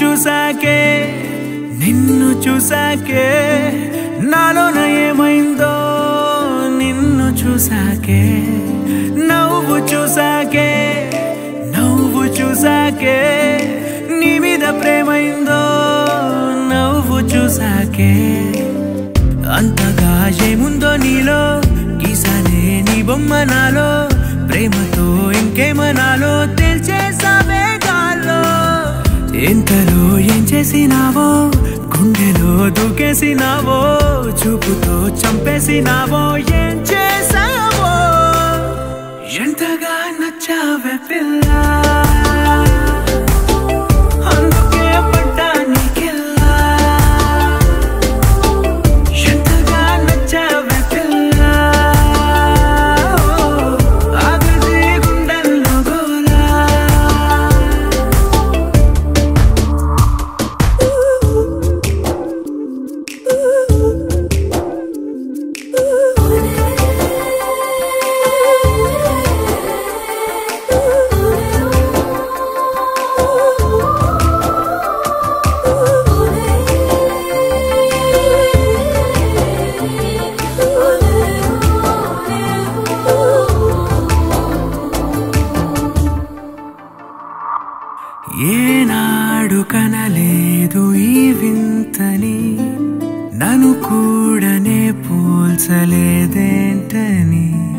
చూసాకే నిన్ను చూసాకే నాలోన ఏమైందో నిన్ను చూసాకే. చూసాకే నవ్వు చూసాకే నీ మీద ప్రేమైందో నవ్వు చూసాకే. అంతగా ఏముందో నీలో గీసానే నీ బొమ్మ నాలో ప్రేమతో ఇంకేమనాలో తెలిచేసావే గాల్లో ఎంతలో ఏం చేసినావో గుండెలో దూకేసినావో చూపుతో చంపేసినావో never been loved ఏనాడు కనలేదు ఈ వింతని. నన్ను కూడనే పోల్చలేదేంటని.